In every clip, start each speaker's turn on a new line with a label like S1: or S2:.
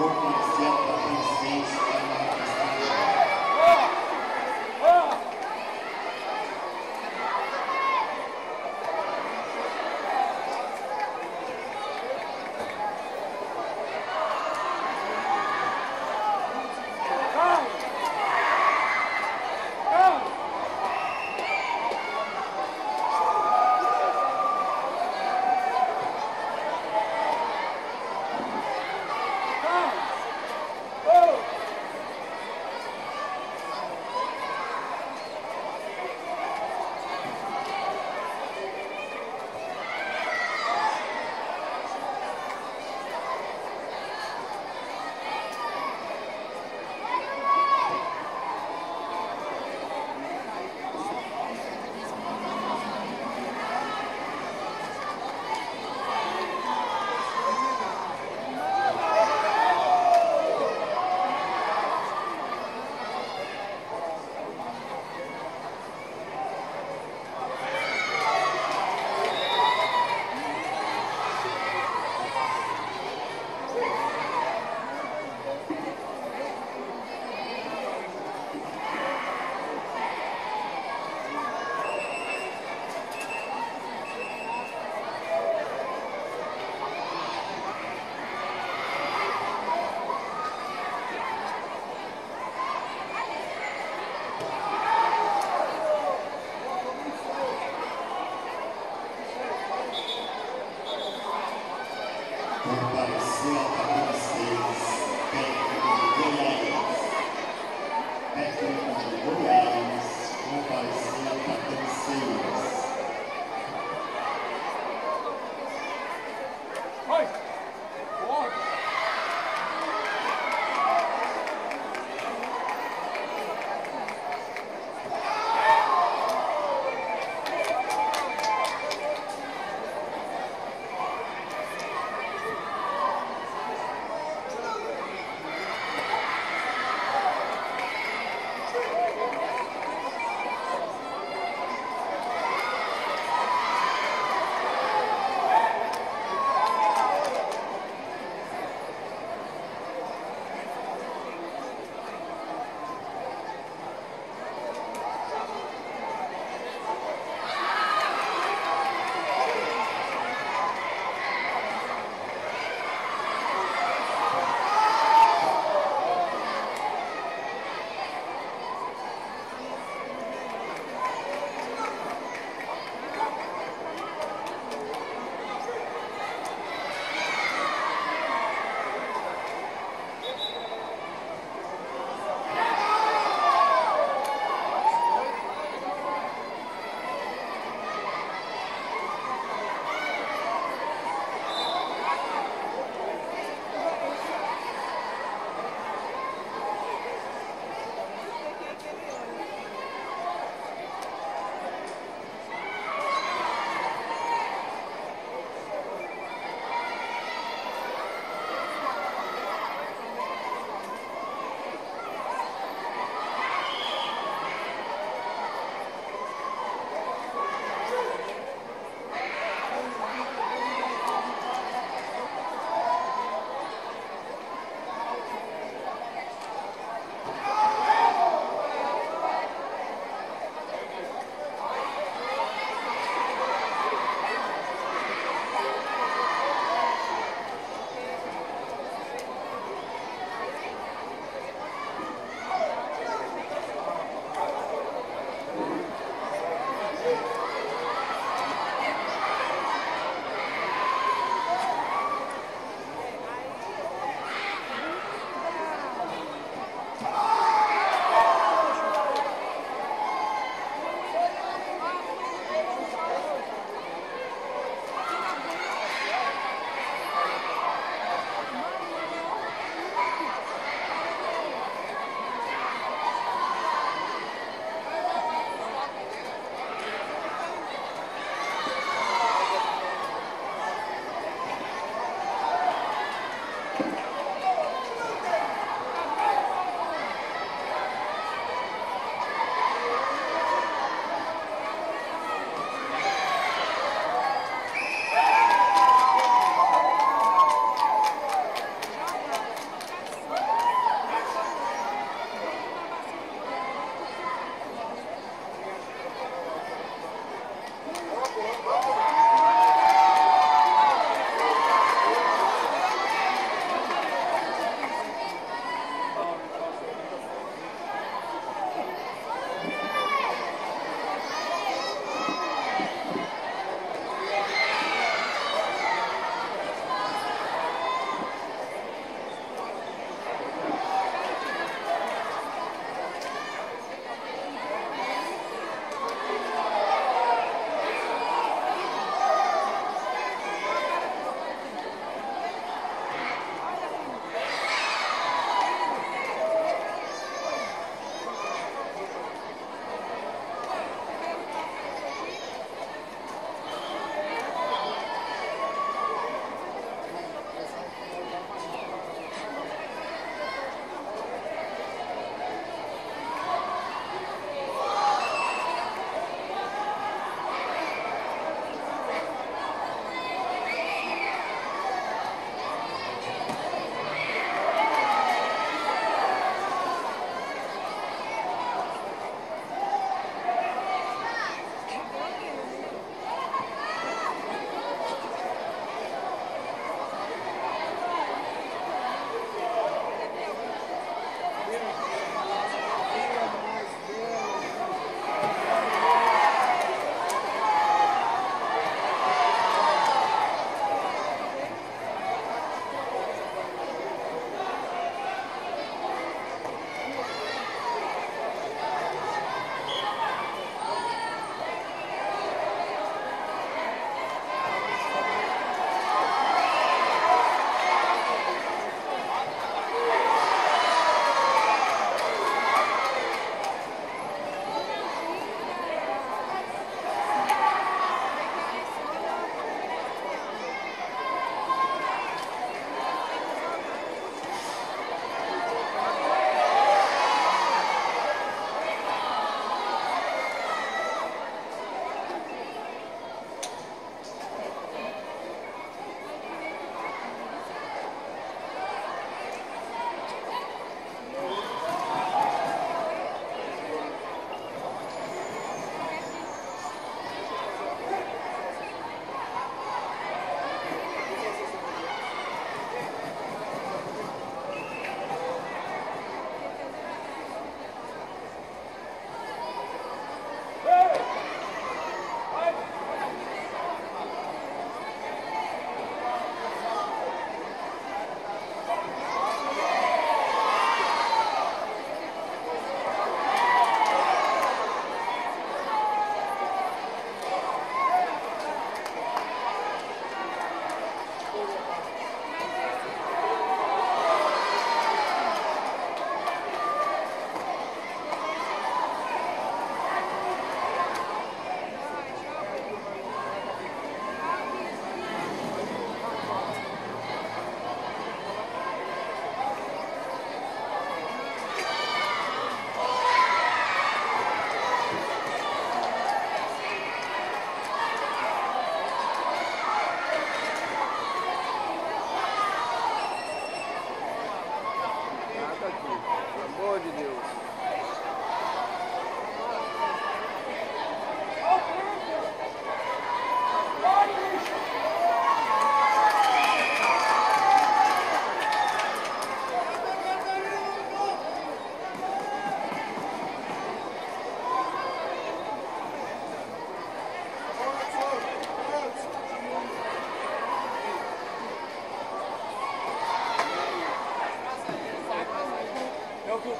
S1: compareceu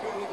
S1: opportunity.